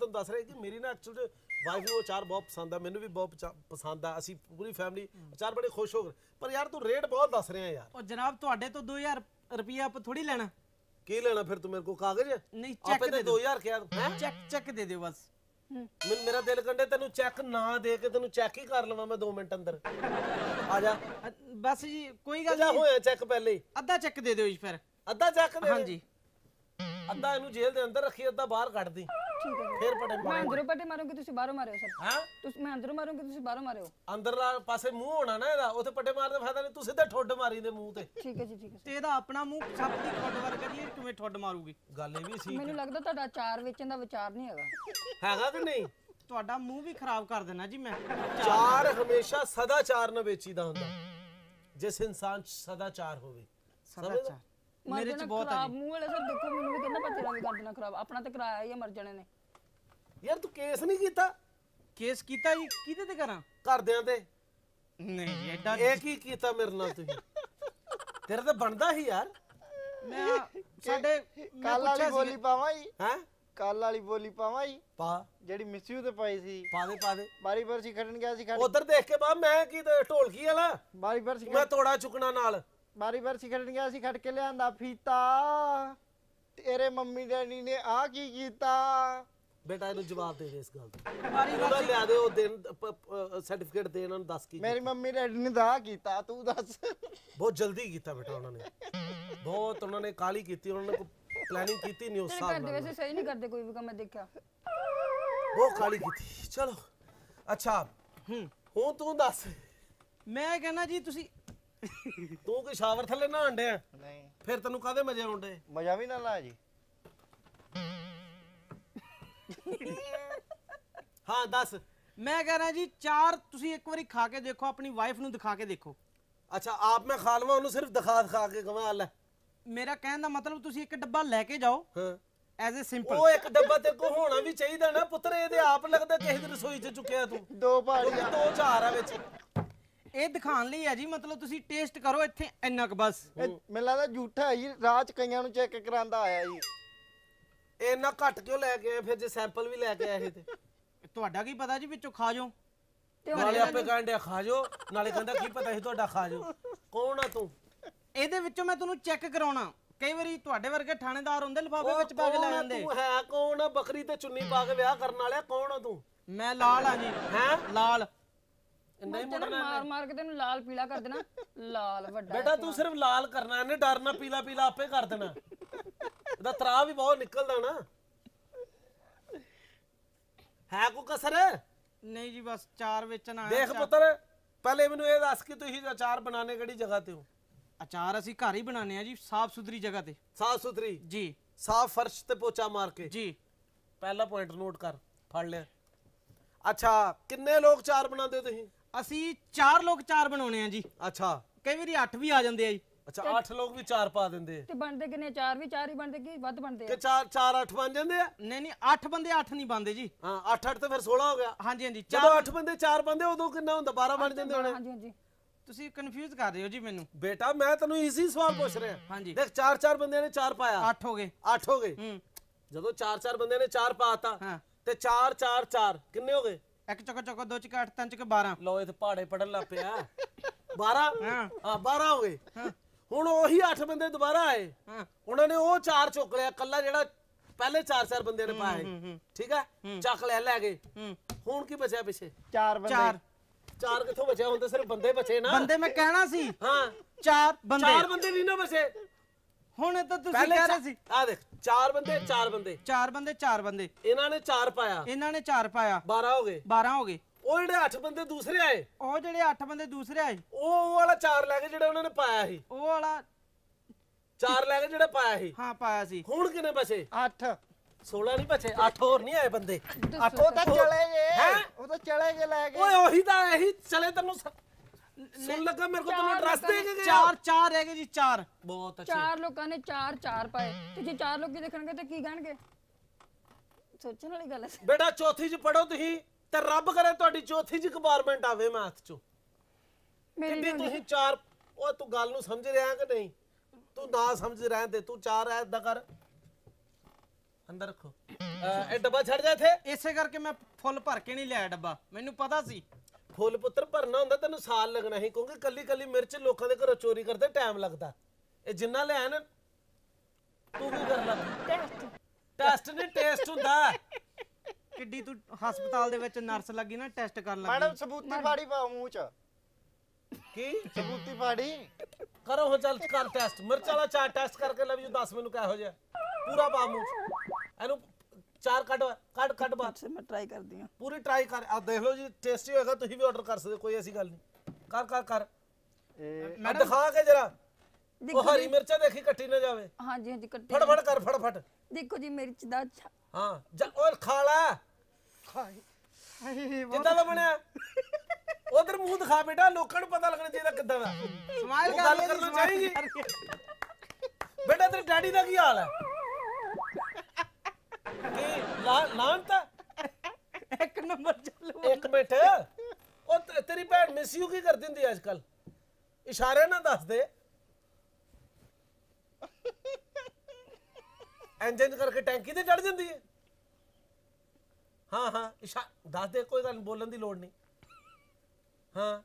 ਤੁਹਾਨੂੰ ਦੱਸ ਰਿਹਾ ਕਿ ਮੇਰੀ ਨਾ ਐਕਚੁਅਲ ਵਾਈਫ ਨੂੰ ਉਹ ਚਾਰ ਬਹੁਤ ਪਸੰਦ ਆ ਮੈਨੂੰ ਵੀ ਬਹੁਤ ਪਸੰਦ ਆ। ਅਸੀਂ ਪੂਰੀ ਫੈਮਿਲੀ ਚਾਰ ਬੜੇ ਖੁਸ਼ ਹੋ ਗਏ। ਪਰ ਯਾਰ ਤੂੰ ਰੇਟ ਬਹੁਤ ਦੱਸ ਰਿਹਾ ਯਾਰ। ਉਹ ਜਨਾਬ ਤੁਹਾਡੇ ਤੋਂ 2000 ਰੁਪਿਆ ਆਪ ਥੋੜੀ ਲੈਣਾ। ਕੀ ਲੈਣਾ ਫਿਰ ਤੂੰ ਮੇਰੇ ਕੋਲ ਕਾਗਜ਼? ਨਹੀਂ ਚੈੱਕ ਦੇ ਤੇ ਦਿਓ। 2000 ਕਿਹਾ ਚੈੱਕ ਚੈੱਕ ਦੇ ਦਿਓ ਬਸ। ਮੈਨੂੰ ਮੇਰਾ ਦਿਲ ਕੰਡੇ ਤੈਨੂੰ ਚੈੱਕ ਨਾ ਦੇ ਕੇ ਤੈਨੂੰ ਚੈੱਕ ਹੀ ਕਰ ਲਵਾਂ ਮੈਂ 2 ਮਿੰਟ ਅੰਦਰ। ਆ ਜਾ। ਬਸ ਜੀ ਕੋਈ ਗੱਲ ਨਹੀਂ। ਹੋਇਆ ਚੈੱਕ ਪਹਿਲੇ ਹੀ। ਅੱਧਾ ਚੈੱਕ ਦੇ ਦਿਓ ਜੀ ਫਿਰ। ਅੱਧਾ ਚੈੱਕ ਦੇ ਦੇ। ਹਾਂਜੀ। ਅੱਧਾ ਇਹਨੂੰ ਜੇਲ੍ਹ ਦੇ ਅੰਦਰ ਰੱਖੀ ਅੱਧਾ ਬਾਹਰ ਕੱਢ ਦੀ। ਠੀਕ ਹੈ। ਫੇਰ ਪਟੇ ਮੈਂ ਅੰਦਰੋਂ ਪੱਟੇ ਮਾਰੂੰਗੀ ਤੁਸੀਂ ਬਾਹਰੋਂ ਮਾਰਿਓ ਸਰ। ਹਾਂ? ਤੁਸੀਂ ਮੈਂ ਅੰਦਰੋਂ ਮਾਰੂੰਗੀ ਤੁਸੀਂ ਬਾਹਰੋਂ ਮਾਰਿਓ। ਅੰਦਰਲਾ ਪਾਸੇ ਮੂੰਹ ਹੋਣਾ ਨਾ ਇਹਦਾ ਉੱਥੇ ਪੱਟੇ ਮਾਰਨ ਦਾ ਫਾਇਦਾ ਨਹੀਂ ਤੂੰ ਸਿੱਧਾ ਠੁੱਡ ਮਾਰੀ ਦੇ ਮੂੰਹ ਤੇ। ਠੀਕ ਹੈ ਜੀ ਠੀਕ ਹੈ ਤੇ ਇਹਦਾ ਆਪਣਾ ਮੂੰਹ ਸੱਪ ਦੀ ਠੱਡ ਵਰਗਾ ਜੀ ਇਹ ਕਿਵੇਂ ਠੱਡ ਮਾਰੂਗੀ? ਗੱਲ ਇਹ ਵੀ ਸੀ ਮੈਨੂੰ ਲੱਗਦਾ ਤੁਹਾਡਾ ਚਾਰ ਵੇਚਣ ਦਾ ਵਿਚਾਰ ਨਹੀਂ ਹੈਗਾ। ਹੈਗਾ ਕਿ ਨਹੀਂ? ਤੁਹਾਡਾ ਮੂੰਹ ਵੀ ਖਰਾਬ ਕਰ ਦੇਣਾ ਜੀ ਮੈਂ। ਚਾਰ ਹਮੇਸ਼ਾ ਸਦਾਚਾਰ ਨਾਲ ਵੇਚੀਦਾ ਹੁੰਦਾ। ਜਿਸ ਇਨਸਾਨ 'ਚ ਸਦਾਚਾਰ ਹੋਵੇ। ਸਦਾਚਾਰ। ਮੇਰੇ ਚ ਬਹੁਤ ਆ ਮੂੰਹ ਵਾਲੇ ਸਰ ਦੇਖੋ ਮੈਨੂੰ ਵੀ ਕਹਿੰਦਾ ਤੇਰਾ ਵੀ ਕਰ ਦੇਣਾ ਖਰਾਬ ਆਪਣਾ ਤੇ ਕਰਾਇਆ ਹੀ ਆ ਮਰ ਜਾਣੇ ਨੇ। ਯਾਰ ਤੂੰ ਕੇਸ ਨਹੀਂ ਕੀਤਾ? ਕੇਸ ਕੀਤਾ ਜੀ ਕਿਹਦੇ ਤੇ ਕਰਾਂ? ਘਰਦਿਆਂ ਤੇ। ਨਹੀਂ ਐਡਾ ਇਹ ਕੀ ਕੀਤਾ ਮੇਰੇ ਨਾਲ ਤੁਸੀਂ? ਤੇਰਾ ਤਾਂ ਬਣਦਾ ਹੀ ਯਾਰ। ਮੈਂ ਸਾਡੇ ਕੱਲ ਵਾਲੀ ਬੋਲੀ ਪਾਵਾਂ ਜੀ। ਹੈ? ਕੱਲ ਵਾਲੀ ਬੋਲੀ ਪਾਵਾਂ ਜੀ। ਪਾ। ਜਿਹੜੀ ਮਿਸਯੂ ਤੇ ਪਾਈ ਸੀ। ਪਾ ਦੇ ਪਾ ਦੇ। ਬਾਰੀ ਬਰਸੀ ਖੜਨ ਗਿਆ ਸੀ ਖੜ ਉਧਰ ਦੇਖ ਕੇ ਬਾ ਮੈਂ ਕੀ ਤੇ ਢੋਲਕੀ ਵਾਲਾ? ਬਾਰੀ ਬਰਸੀ ਮੈਂ ਤੋੜਾ ਚੁੱਕਣਾ ਨਾਲ। ਬਾਰੀ ਬਰਸੀ ਖੜਨ ਗਿਆ ਸੀ ਖੜ ਕੇ ਲਿਆਂਦਾ ਫੀਤਾ। ਤੇਰੇ ਮੰਮੀ ਡੈਡੀ ਨੇ ਆ ਕੀ ਕੀਤਾ? ਬੇਟਾ ਇਹਨੂੰ ਜਵਾਬ ਦੇ ਦੇ ਇਸ ਗੱਲ ਦਾ ਵਾਰੀ ਉਹਦਾ ਲਿਆ ਦੇ ਉਹ ਦਿਨ ਸਰਟੀਫਿਕੇਟ ਦੇ ਇਹਨਾਂ ਨੂੰ ਦੱਸ ਕੀ ਮੇਰੀ ਮੰਮੀ ਡੈਡੀ ਨੇ ਆਹ ਕੀਤਾ ਤੂੰ ਦੱਸ। ਬਹੁਤ ਜਲਦੀ ਕੀਤਾ ਬੇਟਾ ਉਹਨਾਂ ਨੇ। ਬਹੁਤ ਉਹਨਾਂ ਨੇ ਕਾਲੀ ਕੀਤੀ ਉਹਨਾਂ ਨੇ ਕੋਈ ਪਲੈਨਿੰਗ ਕੀਤੀ ਨਹੀਂ ਉਸ ਤੇਰੇ ਹਿਸਾਬ ਘਰ ਦੇ ਨਾਲ। ਵੈਸੇ ਸਹੀ ਨਹੀਂ ਕਰਦੇ ਕੋਈ ਵੀ ਕੰਮ ਮੈਂ ਦੇਖਿਆ। ਬਹੁਤ ਕਾਲੀ ਕੀਤੀ। ਚਲੋ ਅੱਛਾ ਹੂੰ। ਹੁਣ ਤੂੰ ਦੱਸ। ਮੈਂ ਕਹਿੰਦਾ ਜੀ ਤੁਸੀਂ ਤੂੰ ਕੋਈ ਸ਼ਾਵਰ ਥੱਲੇ ਨਹਾਣ ਡਿਆ? ਨਹੀਂ। ਫਿਰ ਤੈਨੂੰ ਕਾਹਦੇ ਮਜ਼ੇ ਆਉਂਦੇ ਮਜ਼ਾ ਵੀ ਨਾ ਲਾ ਜੀ। ਹਾਂ ਦੱਸ। ਮੈਂ ਕਹਿੰਦਾ ਜੀ ਚਾਰ ਤੁਸੀਂ ਇੱਕ ਵਾਰੀ ਖਾ ਕੇ ਦੇਖੋ ਆਪਣੀ ਵਾਈਫ ਨੂੰ ਦਿਖਾ ਕੇ ਦੇਖੋ। ਅੱਛਾ ਆਪ ਮੈਂ ਖਾ ਲਵਾਂ ਉਹਨੂੰ ਸਿਰਫ ਦਿਖਾ ਦਿਖਾ ਕੇ ਕਵਾਂ ਲੈ। ਮੇਰਾ ਕਹਿਣ ਦਾ ਮਤਲਬ ਤੁਸੀਂ ਇੱਕ ਡੱਬਾ ਲੈ ਕੇ ਜਾਓ। ਹਾਂ। ਐਜ਼ ਅ ਸਿੰਪਲ ਉਹ ਇੱਕ ਡੱਬਾ ਤੇ ਕੋ ਹੋਣਾ ਵੀ ਚਾਹੀਦਾ ਨਾ ਪੁੱਤਰ ਇਹਦੇ ਆਪ ਲੱਗਦਾ ਕਿਸੇ ਦੀ ਰਸੋਈ 'ਚ ਚੁੱਕਿਆ ਤੂੰ। ਦੋ ਕਿਉਂਕਿ ਦੋ ਚਾਰ ਆ ਵਿੱਚ। ਇਹ ਦਿਖਾਉਣ ਲਈ ਹੈ ਜੀ ਮਤਲਬ ਤੁਸੀਂ ਟੇਸਟ ਕਰੋ ਇੱਥੇ ਇੰਨਾ ਕੁ ਬਸ। ਇਹ ਮੈਨੂੰ ਲੱਗਦਾ ਝੂਠਾ ਹੈ ਜੀ ਰਾਹ ਚ ਕਈਆਂ ਨੂੰ ਚੈੱਕ ਕਰਾਂਦਾ ਆਇਆ ਜੀ। ਇਹ ਇੰਨਾ ਘੱਟ ਕਿਉਂ ਲੈ ਕੇ ਆਏ ਫਿਰ ਜੇ ਸੈਂਪਲ ਵੀ ਲੈ ਕੇ ਆਏ ਇਹ ਤੇ। ਤੁਹਾਡਾ ਕੀ ਪਤਾ ਜੀ ਵਿੱਚੋਂ ਖਾ ਜਾਓ। ਤੇ ਨਾਲੇ ਆਪੇ ਕਹਿੰਦੇ ਖਾ ਜੋ ਨਾਲੇ ਕਹਿੰਦਾ ਕੀ ਪਤਾ ਸੀ ਤੁਹਾਡਾ ਖਾ ਜੋ ਕੌਣ ਆ ਤੂੰ? ਇਹਦੇ ਵਿੱਚੋਂ ਮੈਂ ਤੁਹਾਨੂੰ ਚੈੱਕ ਕਰਾਉਣਾ। ਕਈ ਵਾਰੀ ਤੁਹਾਡੇ ਵਰਗੇ ਥਾਣੇਦਾਰ ਹੁੰਦੇ ਲਿਫਾਫੇ ਵਿੱਚ ਪਾ ਕੇ ਲੈ ਜਾਂਦੇ। ਤੂੰ? ਹੈ ਕੌਣ ਆ? ਬੱਕਰੀ ਤੇ ਚੁੰਨੀ ਪਾ ਕੇ ਵਿਆਹ ਕਰਨ ਵਾਲਿਆ ਕੌਣ ਆ ਤੂੰ? ਮੈਂ ਲਾਲ ਆ ਜੀ। ਹੈ? ਲਾਲ। ਨਹੀਂ ਚਲੋ ਮਾਰ ਮਾਰ ਕੇ ਤੈਨੂੰ ਲਾਲ ਪੀਲਾ ਕਰ ਦੇਣਾ। ਲਾਲ ਵੱਡਾ ਬੇਟਾ ਤੂੰ ਸਿਰਫ ਲਾਲ ਕਰਨਾ ਇਹਨੇ ਡਰਨਾ ਪੀਲਾ ਪੀਲਾ ਆਪੇ ਕਰ ਦੇਣਾ। ਇਹਦਾ ਤਰਾ ਵੀ ਬਹੁਤ ਨਿਕਲਦਾ ਨਾ। ਹੈ ਕੋ ਕਸਰ? ਨਹੀਂ ਜੀ ਬਸ ਚਾਰ ਵੇਚਣ ਆਇਆ ਦੇਖ ਪੁੱਤਰ ਪਹਿਲੇ ਮੈਨੂੰ ਇਹ ਦੱਸ ਕਿ ਤੁਸੀਂ ਅਚਾਰ ਬਣਾਣੇ ਕਿਹੜੀ ਜਗ੍ਹਾ ਤੇ ਹੋ? ਅਚਾਰ ਅਸੀਂ ਘਰ ਹੀ ਬਣਾਉਂਦੇ ਆ ਜੀ ਸਾਫ਼ ਸੁਥਰੀ ਜਗ੍ਹਾ ਤੇ। ਸਾਫ਼ ਸੁਥਰੀ? ਜੀ। ਸਾਫ਼ ਫਰਸ਼ ਤੇ ਪੋਚਾ ਮਾਰ ਕੇ? ਜੀ। ਪਹਿਲਾ ਪੁਆਇੰਟ ਨੋਟ ਕਰ ਫੜ ਲਿਆ। ਅੱਛਾ ਕਿੰਨੇ ਲੋਕ ਚਾਰ ਬਣਾਉਂਦੇ ਤੁਸੀਂ? ਅਸੀਂ ਚਾਰ ਲੋਕ ਚਾਰ ਬਣਾਉਣੇ ਆ ਜੀ। ਅੱਛਾ। ਕਈ ਵਾਰੀ 8 ਵੀ ਆ ਜਾਂਦੇ ਆ ਜੀ। ਅੱਛਾ 8 ਲੋਕ ਵੀ ਚਾਰ ਪਾ ਦਿੰਦੇ ਆ। ਤੇ ਬਣਦੇ ਕਿੰਨੇ ਚਾਰ ਵੀ ਚਾਰ ਹੀ ਬਣਦੇ ਕੀ ਵੱਧ ਬਣਦੇ ਕਿ ਆ ਚਾਰ ਚਾਰ 8 ਬਣ ਜਾਂਦੇ ਆ? ਨਹੀਂ ਨਹੀਂ 8 ਬੰਦੇ 8 ਨਹੀਂ ਬੰਦੇ ਜੀ। ਹਾਂ 8 8 ਤੇ ਫਿਰ 16 ਹੋ ਗਿਆ। ਹਾਂਜੀ ਹਾਂਜੀ ਜਦੋਂ ਚਾਰ 8 ਬੰਦੇ ਚਾਰ ਬੰਦੇ ਉਦੋਂ ਕਿੰਨਾ ਹੁੰਦਾ? 12 ਬਣ ਜਾਂਦੇ ਹੋਣੇ। ਹਾਂਜੀ ਹਾਂਜੀ। ਤੁਸੀਂ ਕਨਫਿਊਜ਼ ਕਰ ਰਹੇ ਹੋ ਜੀ ਮੈਨੂੰ। ਬੇਟਾ ਮੈਂ ਤੈਨੂੰ ਈਜ਼ੀ ਸਵਾਲ ਪੁੱਛ ਰਿਹਾ। ਹਾਂਜੀ। ਦੇਖ ਚਾਰ ਚਾਰ ਬੰਦਿਆਂ ਨੇ ਚਾਰ ਪਾਇਆ। 8 ਹੋ ਗਏ। 8 ਹੋ ਗਏ। ਹੂੰ। ਜਦੋਂ ਚਾਰ ਚਾਰ ਬੰਦਿਆਂ ਨੇ ਚਾਰ ਪਾਤਾ ਹਾਂ। ਤੇ ਚਾਰ ਚਾਰ ਚਾਰ ਕਿੰਨੇ ਹੋ ਗਏ? ਇੱਕ ਚੁੱਕ ਚੁੱਕ ਦੋ ਚੁੱਕ 8 ਤਿੰਨ ਚੁੱਕ 12 ਲੋ ਇਹ ਤੇ ਪਹਾੜੇ ਪੜਨ ਲੱਗ ਪਿਆ। 12 ਹਾਂ। ਹਾਂ 12 ਹੋ ਗਏ। ਹੁਣ ਉਹੀ 8 ਬੰਦੇ ਦੁਬਾਰਾ ਆਏ। ਹਾਂ। ਉਹਨਾਂ ਨੇ ਉਹ ਚਾਰ ਚੁੱਕ ਲਿਆ ਕੱਲਾ ਜਿਹੜਾ ਪਹਿਲੇ ਚਾਰ ਚਾਰ ਬੰਦੇ ਨੇ ਪਾਏ ਠੀਕ ਹੈ। ਚੱਕ ਲੈ ਲੈ ਗਏ। ਹੂੰ। ਹੁਣ ਕੀ ਬਚਿਆ ਪਿੱਛੇ? ਚਾਰ ਬੰਦੇ। ਚਾਰ। ਚਾਰ ਕਿੱਥੋਂ ਬਚਿਆ? ਹੁਣ ਤਾਂ ਸਿਰਫ ਬੰਦੇ ਬਚੇ ਨਾ। ਬੰਦੇ ਮੈਂ ਕਹਿਣਾ ਸੀ। ਹਾਂ। ਚਾਰ ਬੰਦੇ। ਚਾਰ ਬੰਦੇ ਨਹੀਂ ਨਾ ਬਚੇ। ਹੁਣ ਤਾਂ ਤੁਸੀਂ ਪਹਿਲੇ ਕਹਿ ਰਹੇ ਸੀ। ਆ ਦੇਖ ਚਾਰ ਬੰਦੇ ਚਾਰ ਬੰਦੇ। ਚਾਰ ਬੰਦੇ ਚਾਰ ਬੰਦੇ। ਇਹਨਾਂ ਨੇ ਚਾਰ ਪਾਇਆ। ਇਹਨਾਂ ਨੇ ਚਾਰ ਪਾਇਆ। 12 ਹੋ ਗਏ। 12 ਹੋ ਗਏ। ਉਹ ਜਿਹੜੇ 8 ਬੰਦੇ ਦੂਸਰੇ ਆਏ ਉਹ ਜਿਹੜੇ 8 ਬੰਦੇ ਦੂਸਰੇ ਆਏ। ਉਹ ਉਹ ਵਾਲਾ ਚਾਰ ਲੈ ਕੇ ਜਿਹੜਾ ਉਹਨਾਂ ਨੇ ਪਾਇਆ ਸੀ। ਉਹ ਵਾਲਾ ਚਾਰ ਲੈ ਕੇ ਜਿਹੜਾ ਪਾਇਆ ਸੀ। ਹਾਂ ਪਾਇਆ ਸੀ। ਹੁਣ ਕਿੰਨੇ ਬਚੇ? 8 16 ਨਹੀਂ ਬਚੇ 8 ਹੋਰ ਨਹੀਂ ਆਏ ਬੰਦੇ। ਉਹ ਤਾਂ ਚਲੇ ਗਏ। ਹੈਂ? ਉਹ ਤਾਂ ਚਲੇ ਗਏ ਲੈ ਕੇ। ਓਏ ਉਹੀ ਤਾਂ ਇਹੀ ਚਲੇ ਤੈਨੂੰ ਸੁਣ ਲੱਗਾ ਮੇਰੇ ਕੋਲ ਤੈਨੂੰ ਐਡਰੈਸ ਦੇ ਕੇ ਗਿਆ ਚਾਰ ਚਾਰ ਰਹਿ ਗਏ ਜੀ ਚਾਰ। ਬਹੁਤ ਅੱਛੇ। ਚਾਰ ਲੋਕਾਂ ਨੇ ਚਾਰ ਚਾਰ ਪਾਏ। ਤੇ ਜੇ ਚਾਰ ਲੋਕੀ ਦੇਖਣਗੇ ਤੇ ਕੀ ਕਹਿਣਗੇ? ਸੋਚਣ ਵਾਲੀ ਗੱਲ ਹੈ। ਬੇਟਾ ਚੌਥੀ ਚ ਪੜੋ ਤੁਸੀਂ ਤੇ ਰੱਬ ਕਰੇ ਤੁਹਾਡੀ ਚੌਥੀ ਚ ਕੰਪਾਰਟਮੈਂਟ ਆਵੇ ਮੈਥ ਚੋਂ। ਮੇਰੀ ਕਿੰਨੀ ਤੁਸੀਂ ਚਾਰ ਉਹ ਤੂੰ ਗੱਲ ਨੂੰ ਸਮਝ ਰਿਹਾ ਕਿ ਨਹੀਂ? ਤੂੰ ਨਾ ਸਮਝ ਰਹਿਣ ਦੇ ਤੂੰ ਚਾਰ ਐ ਏਦਾਂ ਕਰ। ਅੰਦਰ ਰੱਖੋ। ਇਹ ਡੱਬਾ ਛੱਡ ਜਾ ਇੱਥੇ। ਇਸੇ ਕਰਕੇ ਮੈਂ ਫੁੱਲ ਭਰ ਕੇ ਨਹੀਂ ਲਿਆ ਡੱਬਾ। ਮੈਨੂੰ ਪਤਾ ਸੀ। ਫੁੱਲ ਪੁੱਤਰ ਭਰਨਾ ਹੁੰਦਾ ਤੈਨੂੰ ਸਾਲ ਲੱਗਣਾ ਸੀ ਕਿਉਂਕਿ ਕੱਲੀ ਕੱਲੀ ਮਿਰਚ ਲੋਕਾਂ ਦੇ ਘਰੋਂ ਚੋਰੀ ਕਰਦੇ ਟਾਈਮ ਲੱਗਦਾ। ਇਹ ਜਿੰਨਾ ਨਾ ਤੂੰ ਕੀ ਕਰ ਲੱਗ ਟੈਸਟ ਟੈਸਟ ਨਹੀਂ ਟੇਸਟ ਹੁੰਦਾ। ਕਿੱਡੀ ਤੂੰ ਹਸਪਤਾਲ ਦੇ ਵਿੱਚ ਨਰਸ ਲੱਗੀ ਨਾ ਟੈਸਟ ਕਰਨ ਮੈਡਮ ਲੱਗੀ ਸਬੂਤੀ ਫਾੜੀ ਪਾਓ ਮੂੰਹ ਚ। ਕੀ? ਸਬੂਤੀ ਫਾੜੀ। ਕਰੋ ਹੋ ਚੱਲ ਕਰ ਟੈਸਟ ਮਿਰਚ ਵਾਲਾ ਚਾਰ ਟੈਸਟ ਕਰਕੇ ਲੈ ਵੀ ਦੱਸ ਮੈਨੂੰ ਕਿਹੋ ਜਿਹਾ। ਪੂਰਾ ਪਾ ਮੂੰਹ 'ਚ। ਇਹਨੂੰ ਚਾਰ ਕੱਢ ਕੱਢ ਕੱਢ ਬਾਤ ਅੱਛਾ ਮੈਂ ਟਰਾਈ ਕਰਦੀ ਹਾਂ। ਪੂਰੀ ਟਰਾਈ ਕਰ ਆ ਦੇਖ ਲਓ ਜੀ ਟੇਸਟੀ ਹੋਏਗਾ ਤੁਸੀਂ ਵੀ ਆਰਡਰ ਕਰ ਸਕਦੇ ਹੋ, ਕੋਈ ਐਸੀ ਗੱਲ ਨਹੀਂ। ਕਰ ਕਰ ਕਰ। ਇਹ ਆ ਦਿਖਾ ਕੇ ਜਰਾ। ਉਹ ਦੇਖੋ ਹਰੀ ਮਿਰਚਾਂ ਦੇਖੀ ਕੱਟੀ ਨਾ ਜਾਵੇ। ਹਾਂਜੀ ਹਾਂਜੀ ਕੱਟੀ ਫੜ ਫੜ ਕਰ ਫੜ ਫੜ ਦੇਖੋ ਜੀ ਮਿਰਚ ਦਾ ਅੱਛਾ ਹਾਂ ਜਾ ਓਏ ਖਾ ਲੈ ਹਾਏ ਕਿੱਦਾਂ ਦਾ ਬਣਿਆ? ਉਧਰ ਮੂੰਹ ਦਿਖਾ ਬੇਟਾ ਲੋਕਾਂ ਨੂੰ ਪਤਾ ਲੱਗਣਾ ਚਾਹੀਦਾ ਕਿੱਦਾਂ ਦਾ। ਸਮਾਈਲ ਕਰ ਚਾਹੀਦੀ। ਹੈ। ਬੇਟਾ ਤੇਰੇ ਡੈਡੀ ਦਾ ਕੀ ਹਾਲ ਹੈ? ਲਾਂਤਾ ਇੱਕ ਨੰਬਰ ਚੱਲੂ ਇੱਕ ਮਿੰਟ। ਉਹ ਤੇ- ਤੇਰੀ ਭੈਣ ਮਿਸ ਯੂ ਕੀ ਕਰਦੀ ਹੁੰਦੀ ਅੱਜ ਕੱਲ ਇਸ਼ਾਰਿਆਂ ਨਾਲ ਦੱਸ ਦੇ। ਇੰਜਨ ਕਰਕੇ ਟੈਂਕੀ ਤੇ ਚੜ ਜਾਂਦੀ ਹੈ। ਹਾਂ ਹਾਂ ਇਸ਼ਾ ਦੱਸ ਦੇ ਕੋਈ ਗੱਲ ਨੀ, ਬੋਲਣ ਦੀ ਲੋੜ ਨਹੀਂ। ਹਾਂ।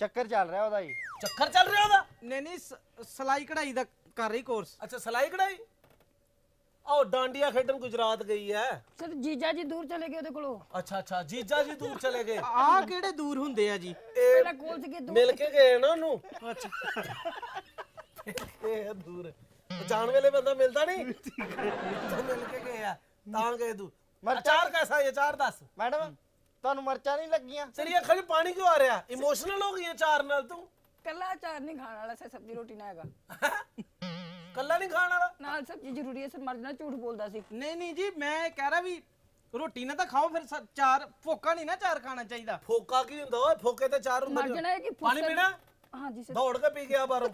ਚੱਕਰ ਚੱਲ ਰਿਹਾ ਉਹਦਾ ਜੀ। ਚੱਕਰ ਚੱਲ ਰਿਹਾ ਉਹਦਾ? ਨਹੀਂ ਨਹੀਂ ਸ- ਸਲਾਈ ਕਢਾਈ ਦਾ ਕਰ ਰਹੀ ਕੋਰਸ ਅੱਛਾ ਸਲਾਈ ਕਢਾਈ? ਉਹ ਡਾਂਡੀਆਂ ਖੇਡਣ ਗੁਜਰਾਤ ਗਈ ਹੈ ਸਰ ਜੀਜਾ ਜੀ ਦੂਰ ਚਲੇ ਗਏ ਉਹਦੇ ਕੋਲੋਂ। ਅੱਛਾ ਅੱਛਾ ਜੀਜਾ ਜੀ ਦੂਰ ਚਲੇ ਗਏ। ਆਹ ਕਿਹੜੇ ਦੂਰ ਹੁੰਦੇ ਆ ਜੀ? ਇਹ ਪਹਿਲਾਂ ਕੋਲ ਸੀਗੇ ਦੂਰ। ਮਿਲ ਕੇ ਗਏ ਨਾ ਉਹਨੂੰ। ਅੱਛਾ। ਇਹ ਆ ਦੂਰ। ਪਛਾਣ ਵੇਲੇ ਬੰਦਾ ਮਿਲਦਾ ਨਹੀਂ। ਤਾਂ ਮਿਲ ਕੇ ਗਏ ਆ। ਤਾਂ ਗਏ ਤੂੰ ਅਚਾਰ ਕੈਸਾ ਹੈ ਅਚਾਰ ਦੱਸ। ਮੈਡਮ ਤੁਹਾਨੂੰ ਮਰਚਾਂ ਨਹੀਂ ਲੱਗੀਆਂ? ਤੇਰੀ ਅੱਖਾਂ 'ਚ ਪਾਣੀ ਕਿਉਂ ਆ ਰਿਹਾ? ਇਮੋਸ਼ਨਲ ਹੋ ਗਈ ਹੈ ਅਚਾਰ ਨਾਲ ਤੂੰ। ਕੱਲਾ ਅਚਾਰ ਨਹੀਂ ਖਾਣ ਵਾਲਾ ਸਰ ਸਬਜ਼ੀ ਰੋਟੀ ਨਾ ਹੈਗਾ। ਕੱਲਾ ਨਹੀਂ ਖਾਣ ਵਾਲਾ? ਨਾਲ ਸਬਜ਼ੀ ਜ਼ਰੂਰੀ ਹੈ ਸਰ ਮਰਦ ਨਾਲ ਝੂਠ ਬੋਲਦਾ ਸੀ। ਨਹੀਂ ਨਹੀਂ ਜੀ ਮੈਂ ਕਹਿ ਰਿਹਾ ਵੀ ਰੋਟੀ ਨਾ ਤਾਂ ਖਾਓ ਫਿਰ ਸ- ਚਾਰ ਭੁੱਖਾ ਨਹੀਂ ਨਾ ਚਾਰ ਖਾਣਾ ਚਾਹੀਦਾ। ਫੋਕਾ ਕੀ ਹੁੰਦਾ ਓਏ? ਫੋਕੇ ਤੇ ਚਾਰ ਹੁੰਦੇ ਮਰ ਨੇ। ਜਾਣਾ ਹੈ ਕਿ ਪਾਣੀ ਪੀਣਾ? ਹਾਂਜੀ ਸਰ। ਦੌੜ ਕੇ ਪੀ ਗਿਆ ਬਾਹਰੋਂ।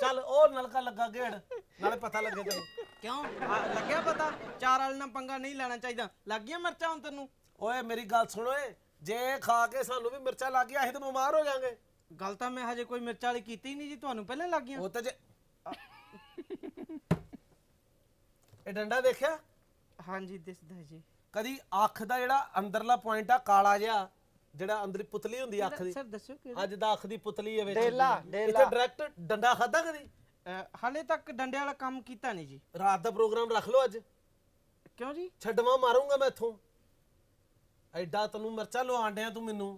ਚੱਲ ਉਹ ਨਲਕਾ ਲੱਗਾ ਗੇੜ ਨਾਲੇ ਪਤਾ ਲੱਗੇ ਤੈਨੂੰ। ਕਿਉਂ? ਆ, ਲੱਗਿਆ ਪਤਾ? ਚਾਰ ਵਾਲੇ ਨਾਲ ਪੰਗਾ ਨਹੀਂ ਲੈਣਾ ਚਾਹੀਦਾ। ਲੱਗ ਗਈਆਂ ਮਿਰਚਾਂ ਹੁਣ ਤੈਨੂੰ? ਓਏ ਮੇਰੀ ਗੱਲ ਸੁਣ ਓਏ। ਜੇ ਖਾ ਕੇ ਸਾਨੂੰ ਵੀ ਮਿਰਚਾਂ ਲੱਗ ਗਈਆਂ ਅਸੀਂ ਤਾਂ ਬਿਮਾਰ ਹੋ ਜਾਾਂਗੇ। ਗੱਲ ਤਾਂ ਮੈਂ ਹਜੇ ਕੋਈ ਮਿਰਚ ਵਾਲੀ ਕੀਤੀ ਨਹੀਂ ਜੀ ਤੁਹਾਨੂੰ ਪਹਿਲਾਂ ਲੱਗ ਗਈਆਂ। ਉਹ ਤਾਂ ਜੇ ਇਹ ਡੰਡਾ ਦੇਖਿਆ? ਹਾਂਜੀ ਦਿਸਦਾ ਜੀ। ਕਦੀ ਅੱਖ ਦਾ ਜਿਹੜਾ ਅੰਦਰਲਾ ਪੁਆਇੰਟ ਆ ਕਾਲਾ ਜਿਹਾ ਜਿਹੜਾ ਅੰਦਰੀ ਪੁਤਲੀ ਹੁੰਦੀ ਆ ਅੱਖ ਦੀ। ਸਰ ਦੱਸਿਓ ਕਿ ਅੱਜ ਦਾ ਅੱਖ ਦੀ ਪੁਤਲੀ ਹੈ ਵਿੱਚ। ਡੇਲਾ, ਇੱਥੇ। ਡਾਇਰੈਕਟ ਡੰਡਾ ਖਾਦਾ ਕਦੀ? ਹਾਲੇ ਤੱਕ ਡੰਡੇ ਵਾਲਾ ਕੰਮ ਕੀਤਾ ਨਹੀਂ ਜੀ। ਰਾਤ ਦਾ ਪ੍ਰੋਗਰਾਮ ਰੱਖ ਲਓ ਅੱਜ। ਕਿਉਂ ਜੀ? ਛੱਡਵਾ ਮਾਰੂੰਗਾ ਮੈਂ ਇੱਥੋਂ। ਐਡਾ ਤੈਨੂੰ ਮਿਰਚਾਂ ਲਵਾਣ ਡਿਆ ਤੂੰ ਮੈਨੂੰ।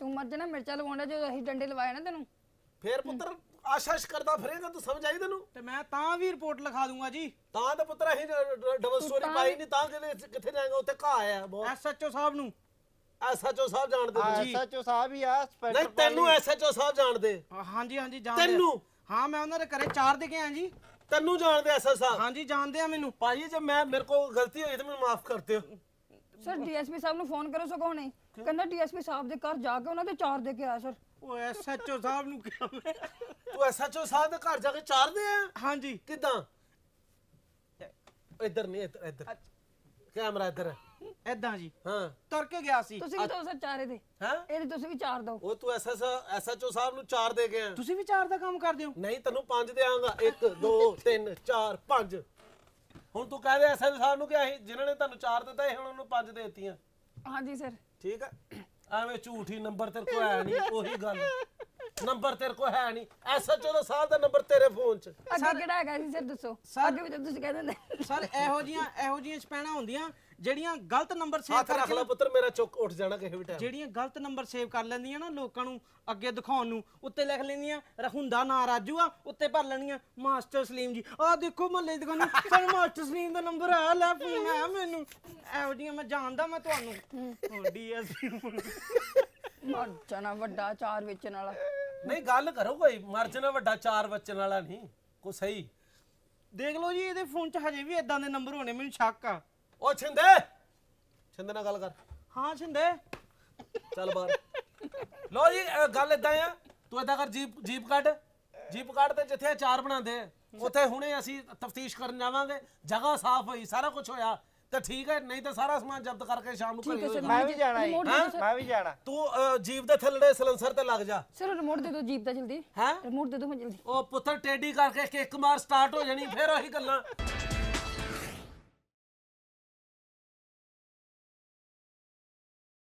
ਤੂੰ ਮਰ ਜਾਣਾ ਮਿਰਚਾਂ ਲਵਾਉਣਾ ਜਦੋਂ ਅਸੀਂ ਡੰਡੇ ਲਵਾਏ ਨਾ ਤੈਨੂੰ। ਫੇਰ ਪੁੱਤਰ ਆਸ਼ਾਸ਼ ਕਰਦਾ ਫਿਰੇਗਾ ਤੂੰ ਸਮਝ ਆਈ ਤੈਨੂੰ? ਤੇ ਮੈਂ ਤਾਂ ਵੀ ਰਿਪੋਰਟ ਲਿਖਾ ਦੂੰਗਾ ਜੀ। ਤਾਂ ਤਾਂ ਪੁੱਤਰ ਅਸੀਂ ਡਬਲ ਸਟੋਰੀ ਪਾਈ ਨਹੀਂ ਤਾਂ ਕਿਤੇ ਕਿੱਥੇ ਜਾਏਗਾ? ਉੱਥੇ ਘਾਹ ਆ ਬਹੁਤ। ਐਸਐਚਓ ਸਾਹਿਬ ਨੂੰ। ਐਸਐਚਓ ਸਾਹਿਬ ਜਾਣਦੇ ਤੁਸੀਂ। ਐਸਐਚਓ ਸਾਹਿਬ ਹੀ ਆ ਸਪੈਸ਼ਲ ਨਹੀਂ ਤੈਨੂੰ ਐਸਐਚਓ ਸਾਹਿਬ ਜਾਣਦੇ ਹਾਂ- ਹਾਂਜੀ ਹਾਂਜੀ ਜਾਣਦੇ ਆ। ਤੈਨੂੰ? ਹਾਂ ਮੈਂ ਉਹਨਾਂ ਦੇ ਘਰੇ ਚਾਰ ਦੇ ਕੇ ਆਇਆ ਜੀ। ਤੈਨੂੰ ਜਾਣਦੇ ਐਸਐਚਓ ਸਾਹਿਬ। ਹਾਂਜੀ ਜਾਣਦੇ ਆ ਮੈਨੂੰ। ਭਾਜੀ ਜੇ ਮੈਂ ਮੇਰੇ ਕੋਲ ਗਲਤੀ ਹੋਈ ਤਾਂ ਮੈਨੂੰ ਮਾਫ ਕਰ ਦਿਓ। ਸਰ ਡੀਐਸਪੀ ਸਾਹਿਬ ਨੂੰ ਫੋਨ ਕਰੋ ਸਗੋਂ ਨਹੀਂ ਕਹਿੰਦਾ ਡੀਐਸਪੀ ਸਾਹਿਬ ਦੇ ਘਰ ਜਾ ਕੇ ਉਹਨਾਂ ਦੇ ਚਾਰ ਦੇ ਕੇ ਆਇਆ ਸਰ। ਉਹ ਐਸਐਚਓ ਸਾਹਿਬ ਨੂੰ ਕਿਹਾ ਮੈਂ। ਤੂੰ ਐਸਐਚਓ ਸਾਹਿਬ ਦੇ ਘਰ ਜਾ ਕੇ ਚਾਰਦੇ ਆ? ਹਾਂਜੀ। ਕਿਦਾਂ? ਇੱਧਰ ਨਹੀਂ ਇੱਧਰ ਇੱਧਰ। ਕੈਮਰਾ ਇੱਧਰ। ਐਦਾਂ ਜੀ। ਹਾਂ। ਤੁਰ ਕੇ ਗਿਆ ਸੀ। ਤੁਸੀਂ ਵੀ ਸਰ ਚਾਰੇ ਦੇ। ਹੈ? ਇਹਦੇ ਤੁਸੀਂ ਵੀ ਚਾਰ ਦੋ ਉਹ ਤੂੰ ਐਸਐਚਓ ਸਾਹਿਬ ਨੂੰ ਚਾਰ ਦੇ ਗਿਆ ਤੁਸੀਂ ਵੀ ਚਾਰ ਦਾ ਕੰਮ ਕਰਦੇ ਹੋ? ਨਹੀਂ ਤੈਨੂੰ ਪੰਜ ਦੇਵਾਂਗਾ 1 2 3 4 5 ਹੁਣ ਤੂੰ ਕਹਦੇ ਐਸਐਚਓ ਸਾਹਿਬ ਨੂੰ ਕਿ ਅਸੀਂ ਜਿਨ੍ਹਾਂ ਨੇ ਤੁਹਾਨੂੰ ਚਾਰ ਦਿੱਤਾ ਇਹ ਹੁਣ ਉਹਨੂੰ ਪੰਜ ਦੇਤੀਆਂ। ਹਾਂਜੀ ਸਰ ਠੀਕ ਹੈ ਐਵੇਂ ਝੂਠੀ ਨੰਬਰ ਤੇਰੇ ਕੋਲ ਹੈ ਨਹੀਂ ਉਹੀ ਗੱਲ। ਨੰਬਰ ਤੇਰੇ ਕੋਲ ਹੈ ਨਹੀਂ ਐਸਐਚਓ ਦਾ ਸਾਹਿਬ ਦਾ ਨੰਬਰ ਤੇਰੇ ਫੋਨ 'ਚ। ਅੱਗੇ ਕਿਹੜਾ ਹੈਗਾ ਸੀ ਸਰ ਦੱਸੋ। ਅੱਗੇ ਵੀ ਤੁਸੀਂ ਕਹਿ ਦਿੰਦੇ। ਸਰ ਇਹੋ ਜੀਆਂ ਇਹੋ ਜੀਆਂ ਸਪੈਣਾ ਹੁੰਦੀਆਂ। ਜਿਹੜੀਆਂ ਗਲਤ ਨੰਬਰ ਸੇਵ ਹੱਥ ਰੱਖ ਲੈ ਪੁੱਤਰ ਮੇਰਾ ਚੁੱਕ ਉੱਠ ਜਾਣਾ ਕਿਸੇ ਵੀ ਟਾਈਮ ਜਿਹੜੀਆਂ ਗਲਤ ਨੰਬਰ ਸੇਵ ਕਰ ਲੈਂਦੀਆਂ ਨਾ ਲੋਕਾਂ ਨੂੰ ਅੱਗੇ ਦਿਖਾਉਣ ਨੂੰ ਉੱਤੇ ਲਿਖ ਲੈਂਦੀਆਂ ਰਹੁੰਦਾ ਨਾਂ ਰਾਜੂ ਆ ਉੱਤੇ ਭਰ ਲੈਣੀਆਂ ਮਾਸਟਰ ਸਲੀਮ ਜੀ। ਆਹ ਦੇਖੋ ਮਹੱਲੇ ਦੀ ਦੁਕਾਨ ਸਰ ਮਾਸਟਰ ਸਲੀਮ ਦਾ ਨੰਬਰ ਆ ਲੈ ਫੋਨ ਆ ਮੈਨੂੰ। ਇਹੋ ਜੀਆਂ ਮੈਂ ਜਾਣਦਾ ਮੈਂ ਤੁਹਾਨੂੰ। ਡੀਐਸਪੀ ਮਰ ਜਾਣਾ ਵੱਡਾ ਚਾਰ ਵੇਚਣ ਵਾਲਾ। ਨਹੀਂ ਗੱਲ ਕਰੋ ਕੋਈ ਮਰਜਣਾ ਵੱਡਾ ਚਾਰ ਬੱਚਨ ਵਾਲਾ ਨਹੀਂ। ਕੋ ਸਹੀ। ਦੇਖ ਲਓ ਜੀ ਇਹਦੇ ਫੋਨ 'ਚ ਹਜੇ ਵੀ ਇਦਾਂ ਦੇ ਨੰਬਰ ਹੋਣੇ ਮੈਨੂੰ ਸ਼ੱਕ ਆ। ਉਹ ਛਿੰਦੇ। ਛਿੰਦੇ ਨਾਲ ਗੱਲ ਕਰ। ਹਾਂ ਛਿੰਦੇ। ਚੱਲ ਬਾਹਰ। ਲੋ ਜੀ ਗੱਲ ਇਦਾਂ ਆ। ਤੂੰ ਇਦਾਂ ਕਰ ਜੀਪ ਜੀਪ ਕੱਢ। ਜੀਪ ਕੱਢ ਤੇ ਜਿੱਥੇ ਅਚਾਰ ਬਣਾਉਂਦੇ ਉੱਥੇ ਹੁਣੇ ਅਸੀਂ ਤਫਤੀਸ਼ ਕਰਨ ਜਾਵਾਂਗੇ। ਜਗ੍ਹਾ ਸਾਫ਼ ਹੋਈ ਸਾਰਾ ਕੁਝ ਹੋਇਆ। ਤਾਂ ਠੀਕ ਹੈ ਨਹੀਂ ਤਾਂ ਸਾਰਾ ਸਮਾਨ ਜ਼ਬਤ ਕਰਕੇ ਸ਼ਾਮ ਨੂੰ ਘਰੇ ਹੈ ਹੋ। ਮੈਂ ਵੀ ਜਾਣਾ ਸਰ। ਮੈਂ ਵੀ ਜਾਣਾ। ਤੂੰ ਜੀਪ ਦੇ ਥੱਲੜੇ ਸਲੈਂਸਰ ਤੇ ਲੱਗ ਜਾ। ਸਰ ਰਿਮੋਟ ਦੇ ਦਿਓ ਜੀਪ ਦਾ ਜਲਦੀ। ਹੈਂ? ਰਿਮੋਟ ਦੇ ਦਿਓ ਮੈਂ ਜਲਦੀ। ਉਹ ਪੁੱਤਰ ਟੇਡੀ ਕਰਕੇ ਕਿੱਕ ਮਾਰ ਸਟਾਰਟ ਹੋ ਜਾਣੀ ਫੇਰ ਉਹੀ ਗੱਲਾਂ।